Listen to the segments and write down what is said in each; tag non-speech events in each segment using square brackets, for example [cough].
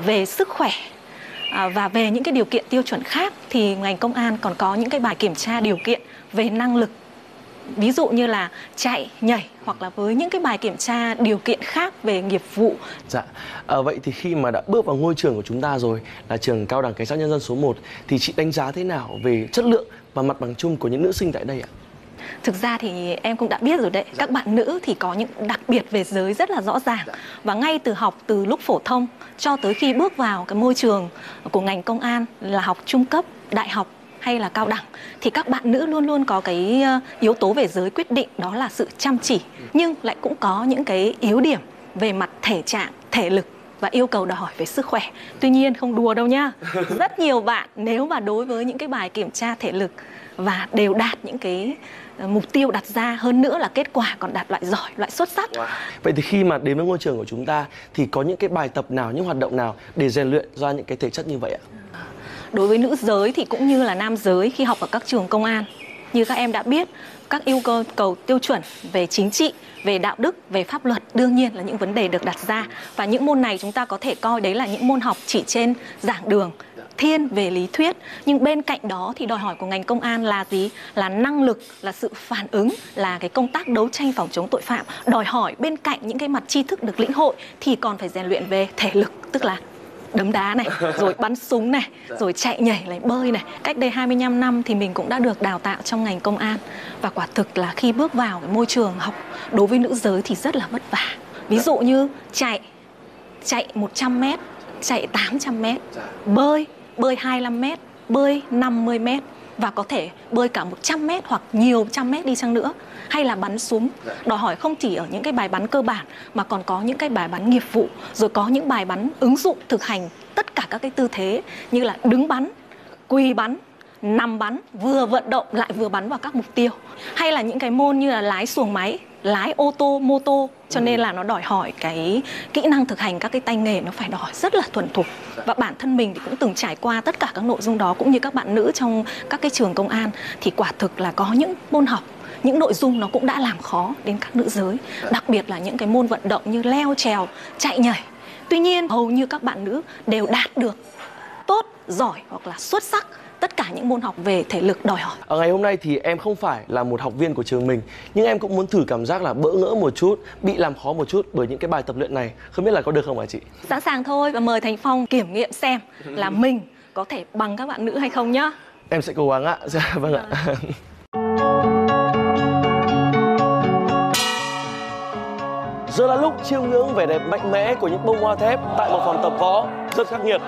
về sức khỏe à, và về những cái điều kiện tiêu chuẩn khác thì ngành công an còn có những cái bài kiểm tra điều kiện về năng lực. Ví dụ như là chạy nhảy hoặc là với những cái bài kiểm tra điều kiện khác về nghiệp vụ. Dạ, à, vậy thì khi mà đã bước vào ngôi trường của chúng ta rồi là trường cao đẳng cảnh sát nhân dân số 1 thì chị đánh giá thế nào về chất lượng và mặt bằng chung của những nữ sinh tại đây ạ? Thực ra thì em cũng đã biết rồi đấy, các bạn nữ thì có những đặc biệt về giới rất là rõ ràng và ngay từ học từ lúc phổ thông cho tới khi bước vào cái môi trường của ngành công an là học trung cấp, đại học hay là cao đẳng thì các bạn nữ luôn luôn có cái ờ, yếu tố về giới quyết định đó là sự chăm chỉ nhưng lại cũng có những cái yếu điểm về mặt thể trạng, thể lực và yêu cầu đòi hỏi về sức khỏe. Tuy nhiên không đùa đâu nhá. [laughs] Rất nhiều bạn nếu mà đối với những cái bài kiểm tra thể lực và đều đạt những cái mục tiêu đặt ra hơn nữa là kết quả còn đạt loại giỏi, loại xuất sắc. Vậy thì khi mà đến với ngôi trường của chúng ta thì có những cái bài tập nào, những hoạt động nào để rèn luyện ra những cái thể chất như vậy ạ? Đối với nữ giới thì cũng như là nam giới khi học ở các trường công an như các em đã biết các yêu cầu cầu tiêu chuẩn về chính trị về đạo đức về pháp luật đương nhiên là những vấn đề được đặt ra và những môn này chúng ta có thể coi đấy là những môn học chỉ trên giảng đường thiên về lý thuyết nhưng bên cạnh đó thì đòi hỏi của ngành công an là gì? Là năng lực là sự phản ứng là cái công tác đấu tranh phòng chống tội phạm. Đòi hỏi bên cạnh những cái mặt tri thức được lĩnh hội thì còn phải rèn luyện về thể lực tức là đấm đá này, [laughs] rồi bắn súng này, rồi chạy nhảy này, bơi này. Cách đây 25 năm thì mình cũng đã được đào tạo trong ngành công an. Và quả thực là khi bước vào cái môi trường học đối với nữ giới thì rất là vất vả. Ví dụ như chạy chạy 100 m, chạy 800 m, bơi bơi 25 m, bơi 50 m và có thể bơi cả 100 m hoặc nhiều trăm mét đi chăng nữa. Hay là bắn súng. Đòi hỏi không chỉ ở những cái bài bắn cơ bản mà còn có những cái bài bắn nghiệp vụ rồi có những bài bắn ứng dụng thực hành tất cả các cái tư thế như là đứng bắn quỳ bắn nằm bắn vừa vận động lại vừa bắn vào các mục tiêu. Hay là những cái môn như là lái xuồng máy lái ô tô mô tô cho nên là nó đòi hỏi cái kỹ năng thực hành các cái tay nghề nó phải đòi rất là thuần thục. Và bản thân mình thì cũng từng trải qua tất cả các nội dung đó cũng như các bạn nữ trong các cái trường công an. Thì quả thực là có những môn học những nội dung nó cũng đã làm khó đến các nữ giới. Đặc biệt là những cái môn vận động như leo trèo chạy nhảy. Tuy nhiên hầu như các bạn nữ đều đạt được tốt giỏi hoặc là xuất sắc tất cả những môn học về thể lực đòi hỏi. Ở ngày hôm nay thì em không phải là một học viên của trường mình nhưng em cũng muốn thử cảm giác là bỡ ngỡ một chút, bị làm khó một chút bởi những cái bài tập luyện này. Không biết là có được không hả chị? Sẵn sàng thôi và mời Thành Phong kiểm nghiệm xem là [laughs] mình có thể bằng các bạn nữ hay không nhá. Em sẽ cố gắng ạ. [laughs] Dạ vâng ạ. Giờ là lúc chiêm ngưỡng vẻ đẹp mạnh mẽ của những bông hoa thép tại một phòng tập võ rất khắc nghiệt.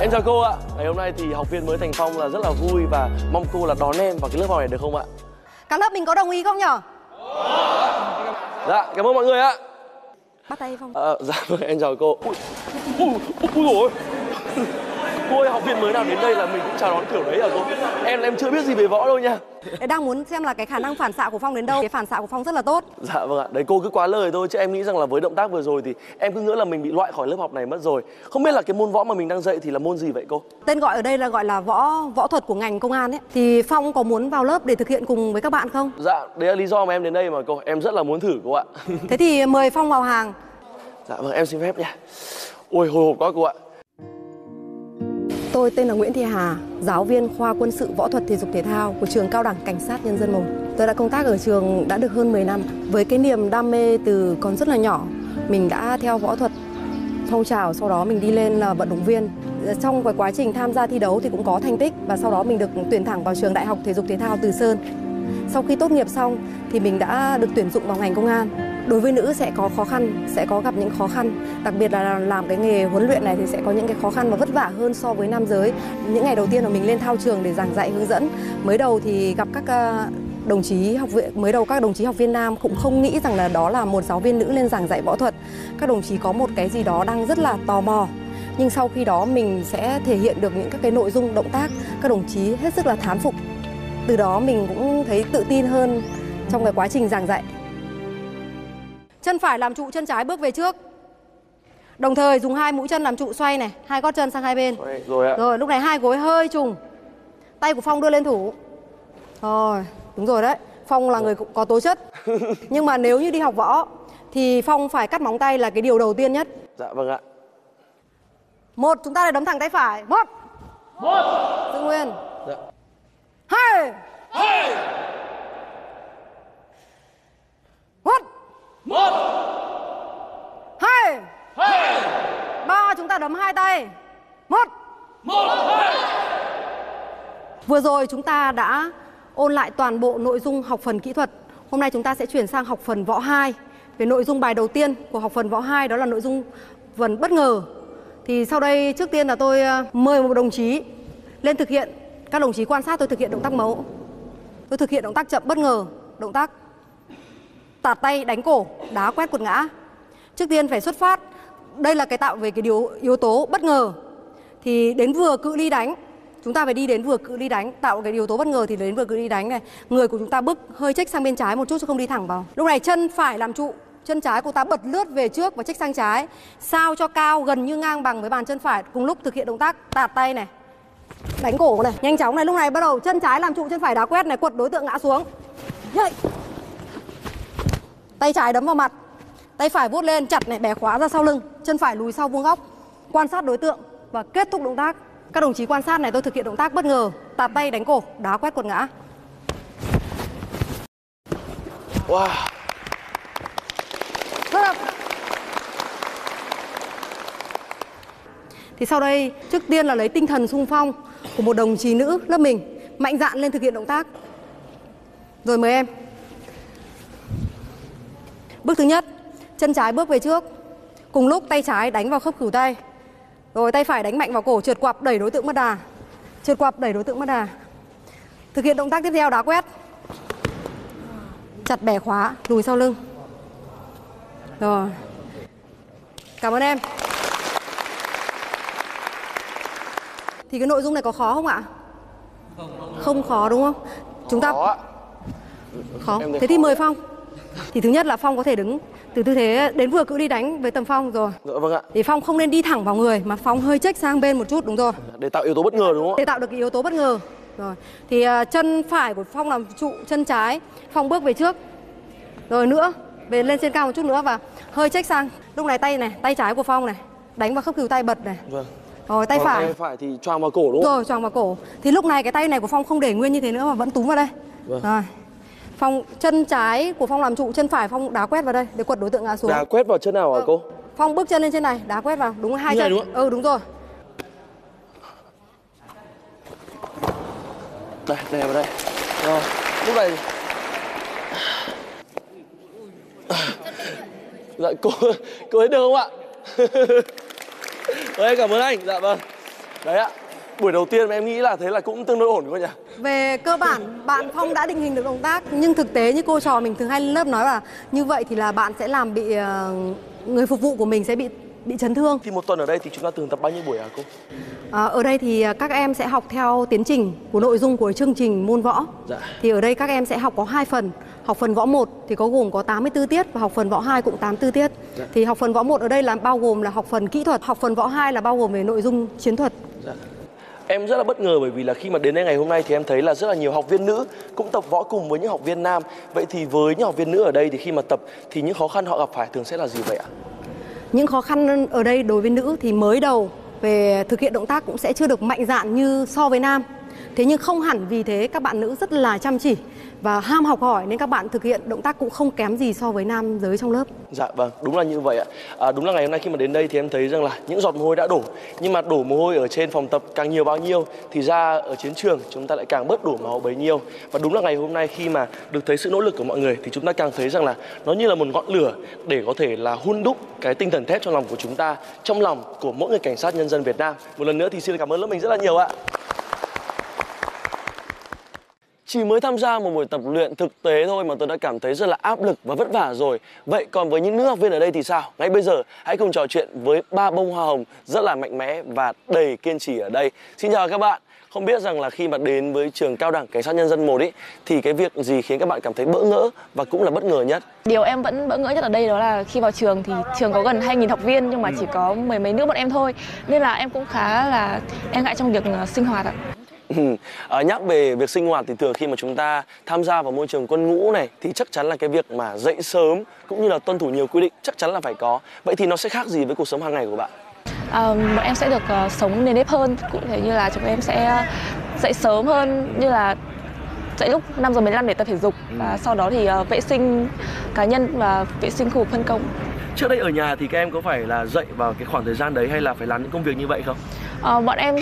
Em chào cô ạ. Ngày hôm nay thì học viên mới Thành Phong là rất là vui và mong cô là đón em vào cái lớp học này được không ạ? Cả lớp mình có đồng ý không nhở? Dạ, cảm ơn mọi người ạ. Bắt tay Phong. À, dạ vâng, em chào cô. Ui, ui, ui, ui rồi. Cô ơi, học viên mới nào đến đây là mình cũng chào đón kiểu đấy à cô? Em em chưa biết gì về võ đâu nha. Em đang muốn xem là cái khả năng phản xạ của Phong đến đâu. Cái phản xạ của Phong rất là tốt. Dạ vâng ạ, đấy cô cứ quá lời thôi chứ em nghĩ rằng là với động tác vừa rồi thì em cứ ngỡ là mình bị loại khỏi lớp học này mất rồi. Không biết là cái môn võ mà mình đang dạy thì là môn gì vậy cô? Tên gọi ở đây là gọi là võ võ thuật của ngành công an ấy. Thì Phong có muốn vào lớp để thực hiện cùng với các bạn không? Dạ, đấy là lý do mà em đến đây mà cô. Em rất là muốn thử cô ạ. Thế thì mời Phong vào hàng. Dạ vâng, em xin phép nha. Ôi hồi hộp quá cô ạ. Tôi tên là Nguyễn Thị Hà, giáo viên khoa quân sự võ thuật thể dục thể thao của trường Cao đẳng Cảnh sát Nhân dân 1. Tôi đã công tác ở trường đã được hơn 10 năm. Với cái niềm đam mê từ còn rất là nhỏ, mình đã theo võ thuật phong trào, sau đó mình đi lên là vận động viên. Trong cái quá trình tham gia thi đấu thì cũng có thành tích và sau đó mình được tuyển thẳng vào trường Đại học Thể dục Thể thao Từ Sơn. Sau khi tốt nghiệp xong thì mình đã được tuyển dụng vào ngành công an. Đối với nữ sẽ có khó khăn, sẽ có gặp những khó khăn. Đặc biệt là làm cái nghề huấn luyện này thì sẽ có những cái khó khăn và vất vả hơn so với nam giới. Những ngày đầu tiên là mình lên thao trường để giảng dạy hướng dẫn. Mới đầu thì gặp các ờ, đồng chí học viện, mới đầu các đồng chí học viên nam cũng không nghĩ rằng là đó là một giáo viên nữ lên giảng dạy võ thuật. Các đồng chí có một cái gì đó đang rất là tò mò. Nhưng sau khi đó mình sẽ thể hiện được những các cái nội dung, động tác. Các đồng chí hết sức là thán phục từ đó mình cũng thấy tự tin hơn trong cái quá trình giảng dạy Chân phải làm trụ, chân trái bước về trước. Đồng thời dùng hai mũi chân làm trụ xoay này, hai gót chân sang hai bên. Rồi ạ. Rồi lúc này hai gối hơi trùng. Tay của Phong đưa lên thủ. Rồi, đúng rồi đấy. Phong là người cũng có tố chất. [laughs] Nhưng mà nếu như đi học võ thì Phong phải cắt móng tay là cái điều đầu tiên nhất. Dạ vâng ạ. Một, chúng ta lại đấm thẳng tay phải. Một. Một. Giữ nguyên. Dạ. Hai. Hai. Một. Một. Hai. Hai. Ba, chúng ta đấm hai tay. Một. Một. Hai. Vừa rồi chúng ta đã ôn lại toàn bộ nội dung học phần kỹ thuật. Hôm nay chúng ta sẽ chuyển sang học phần võ 2. Về nội dung bài đầu tiên của học phần võ 2 đó là nội dung phần bất ngờ. Thì sau đây trước tiên là tôi ờ, mời một đồng chí lên thực hiện. Các đồng chí quan sát tôi thực hiện động tác mẫu. Tôi thực hiện động tác chậm bất ngờ, động tác tạt tay đánh cổ, đá quét quật ngã. Trước tiên phải xuất phát. Đây là cái tạo về cái điều yếu tố bất ngờ. Thì đến vừa cự ly đánh chúng ta phải đi đến vừa cự ly đánh tạo cái yếu tố bất ngờ thì đến vừa cự ly đánh này người của chúng ta bước hơi trách sang bên trái một chút chứ không đi thẳng vào lúc này chân phải làm trụ chân trái của ta bật lướt về trước và trách sang trái sao cho cao gần như ngang bằng với bàn chân phải cùng lúc thực hiện động tác tạt tay này đánh cổ này. Nhanh chóng này, lúc này bắt đầu chân trái làm trụ chân phải đá quét này, quật đối tượng ngã xuống. Yay. tay trái đấm vào mặt. Tay phải vuốt lên, chặt này, bẻ khóa ra sau lưng. Chân phải lùi sau vuông góc. Quan sát đối tượng và kết thúc động tác. Các đồng chí quan sát này, tôi thực hiện động tác bất ngờ. Tạt tay đánh cổ, đá quét quật ngã. Wow. Rất là... Thì sau đây trước tiên là lấy tinh thần sung phong của một đồng chí nữ lớp mình mạnh dạn lên thực hiện động tác. Rồi mời em. Bước thứ nhất, chân trái bước về trước. Cùng lúc tay trái đánh vào khớp khửu tay. Rồi tay phải đánh mạnh vào cổ trượt quặp đẩy đối tượng mất đà. Trượt quặp đẩy đối tượng mất đà. Thực hiện động tác tiếp theo đá quét. Chặt bẻ khóa, lùi sau lưng. Rồi. Cảm ơn em. Thì cái nội dung này có khó không ạ? Không khó đúng không? Chúng ta Khó khó. Thế thì mời Phong. Thì thứ nhất là Phong có thể đứng từ tư thế đến vừa cự đi đánh với tầm Phong rồi. Dạ vâng ạ. Thì Phong không nên đi thẳng vào người mà Phong hơi chếch sang bên một chút đúng rồi. Để tạo yếu tố bất ngờ đúng không ạ? Để tạo được cái yếu tố bất ngờ. Rồi. Thì à, chân phải của Phong làm trụ, chân trái Phong bước về trước. Rồi nữa, về lên trên cao một chút nữa và hơi chếch sang. Lúc này tay này, tay trái của Phong này, đánh vào khớp khỉu tay bật này. Vâng. Rồi tay Còn phải. Tay phải thì choàng vào cổ đúng không? Rồi choàng vào cổ. Thì lúc này cái tay này của Phong không để nguyên như thế nữa mà vẫn túm vào đây. Vâng. Rồi. Phong chân trái của Phong làm trụ, chân phải Phong đá quét vào đây để quật đối tượng ngã xuống. Đá quét vào chân nào hả Vâng. cô? Phong bước chân lên trên này, đá quét vào, đúng hai Như này chân. đúng không? Ừ đúng rồi. Đây, đè vào đây. Rồi. Lúc này Dạ cô cô ấy được không ạ? [laughs] Đấy, cảm ơn anh. Dạ vâng. Đấy ạ. Buổi đầu tiên mà em nghĩ là thế là cũng tương đối ổn cô nhỉ? Về cơ bản bạn Phong đã định hình được động tác nhưng thực tế như cô trò mình thường hay lớp nói là như vậy thì là bạn sẽ làm bị ờ, người phục vụ của mình sẽ bị bị chấn thương. Thì một tuần ở đây thì chúng ta thường tập bao nhiêu buổi hả cô? À, ở đây thì các em sẽ học theo tiến trình của nội dung của chương trình môn võ. Dạ. Thì ở đây các em sẽ học có hai phần. Học phần võ 1 thì có gồm có 84 tiết và học phần võ 2 cũng 84 tiết. Dạ. Thì học phần võ 1 ở đây là bao gồm là học phần kỹ thuật, học phần võ 2 là bao gồm về nội dung chiến thuật. Dạ. Em rất là bất ngờ bởi vì là khi mà đến đây ngày hôm nay thì em thấy là rất là nhiều học viên nữ cũng tập võ cùng với những học viên nam. Vậy thì với những học viên nữ ở đây thì khi mà tập thì những khó khăn họ gặp phải thường sẽ là gì vậy ạ? Những khó khăn ở đây đối với nữ thì mới đầu về thực hiện động tác cũng sẽ chưa được mạnh dạn như so với nam. Thế nhưng không hẳn vì thế các bạn nữ rất là chăm chỉ và ham học hỏi nên các bạn thực hiện động tác cũng không kém gì so với nam giới trong lớp. Dạ vâng, đúng là như vậy ạ. À, đúng là ngày hôm nay khi mà đến đây thì em thấy rằng là những giọt mồ hôi đã đổ, nhưng mà đổ mồ hôi ở trên phòng tập càng nhiều bao nhiêu thì ra ở chiến trường chúng ta lại càng bớt đổ máu bấy nhiêu. Và đúng là ngày hôm nay khi mà được thấy sự nỗ lực của mọi người thì chúng ta càng thấy rằng là nó như là một ngọn lửa để có thể là hun đúc cái tinh thần thép trong lòng của chúng ta, trong lòng của mỗi người cảnh sát nhân dân Việt Nam. Một lần nữa thì xin cảm ơn lớp mình rất là nhiều ạ. Chỉ mới tham gia một buổi tập luyện thực tế thôi mà tôi đã cảm thấy rất là áp lực và vất vả rồi. Vậy còn với những nữ học viên ở đây thì sao? Ngay bây giờ hãy cùng trò chuyện với ba bông hoa hồng rất là mạnh mẽ và đầy kiên trì ở đây. Xin chào các bạn. Không biết rằng là khi mà đến với trường cao đẳng cảnh sát nhân dân 1 ý thì cái việc gì khiến các bạn cảm thấy bỡ ngỡ và cũng là bất ngờ nhất? Điều em vẫn bỡ ngỡ nhất ở đây đó là khi vào trường thì trường có gần 2.000 học viên nhưng mà chỉ có mười mấy nữ bọn em thôi Nên là em cũng khá là e ngại trong việc ờ, sinh hoạt ạ à, nhắc về việc sinh hoạt thì thường khi mà chúng ta tham gia vào môi trường quân ngũ này thì chắc chắn là cái việc mà dậy sớm cũng như là tuân thủ nhiều quy định chắc chắn là phải có vậy thì nó sẽ khác gì với cuộc sống hàng ngày của bạn à, bọn em sẽ được uh, sống nền nếp hơn cụ thể như là chúng em sẽ dậy sớm hơn như là dậy lúc 5 giờ 15 để tập thể dục ừ. và sau đó thì uh, vệ sinh cá nhân và vệ sinh khu vực phân công trước đây ở nhà thì các em có phải là dậy vào cái khoảng thời gian đấy hay là phải làm những công việc như vậy không? À, bọn em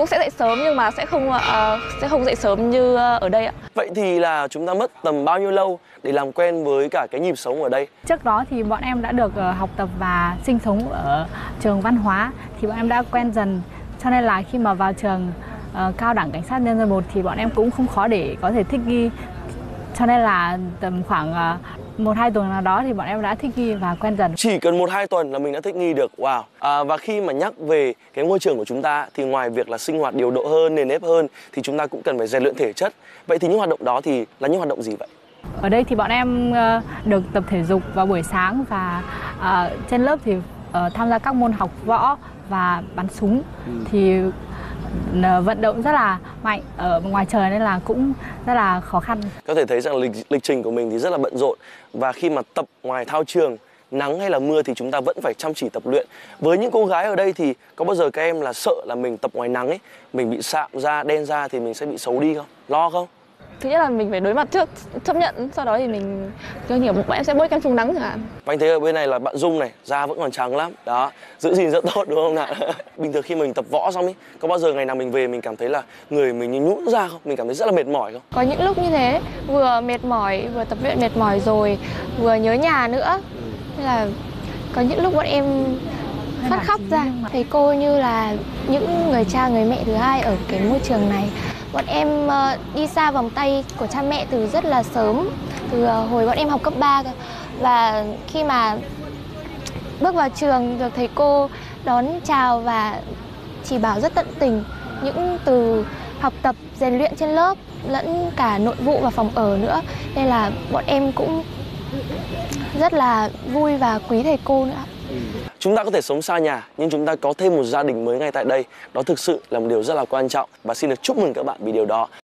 cũng sẽ dậy sớm nhưng mà sẽ không uh, sẽ không dậy sớm như ở đây ạ. Vậy thì là chúng ta mất tầm bao nhiêu lâu để làm quen với cả cái nhịp sống ở đây? Trước đó thì bọn em đã được học tập và sinh sống ở trường văn hóa thì bọn em đã quen dần cho nên là khi mà vào trường uh, cao đẳng cảnh sát nhân dân 1 thì bọn em cũng không khó để có thể thích nghi cho nên là tầm khoảng uh, một hai tuần nào đó thì bọn em đã thích nghi và quen dần. Chỉ cần một hai tuần là mình đã thích nghi được wow. À, và khi mà nhắc về cái môi trường của chúng ta thì ngoài việc là sinh hoạt điều độ hơn nền nếp hơn thì chúng ta cũng cần phải rèn luyện thể chất. Vậy thì những hoạt động đó thì là những hoạt động gì vậy? Ở đây thì bọn em ờ, được tập thể dục vào buổi sáng và uh, trên lớp thì uh, tham gia các môn học võ và bắn súng. Ừ. thì vận động rất là mạnh ở ngoài trời nên là cũng rất là khó khăn. Có thể thấy rằng lịch lịch trình của mình thì rất là bận rộn và khi mà tập ngoài thao trường nắng hay là mưa thì chúng ta vẫn phải chăm chỉ tập luyện. Với những cô gái ở đây thì có bao giờ các em là sợ là mình tập ngoài nắng ấy, mình bị sạm da, đen da thì mình sẽ bị xấu đi không? Lo không? Thứ nhất là mình phải đối mặt trước chấp nhận sau đó thì mình chưa nhiều bọn em sẽ bôi kem chống nắng chẳng hạn. Anh thấy ở bên này là bạn dung này da vẫn còn trắng lắm. Đó giữ gìn rất tốt đúng không nào? [laughs] Bình thường khi mình tập võ xong ấy có bao giờ ngày nào mình về mình cảm thấy là người mình như nhũn ra không? Mình cảm thấy rất là mệt mỏi không? Có những lúc như thế vừa mệt mỏi vừa tập luyện mệt mỏi rồi vừa nhớ nhà nữa. Nên là có những lúc bọn em phát khóc ra. Thầy cô như là những người cha người mẹ thứ hai ở cái môi trường này bọn em ờ, đi xa vòng tay của cha mẹ từ rất là sớm, từ ờ, hồi bọn em học cấp 3 và khi mà bước vào trường được thầy cô đón chào và chỉ bảo rất tận tình những từ học tập, rèn luyện trên lớp, lẫn cả nội vụ và phòng ở nữa, nên là bọn em cũng rất là vui và quý thầy cô nữa. Chúng ta có thể sống xa nhà, nhưng chúng ta có thêm một gia đình mới ngay tại đây. Đó thực sự là một điều rất là quan trọng và xin được chúc mừng các bạn vì điều đó.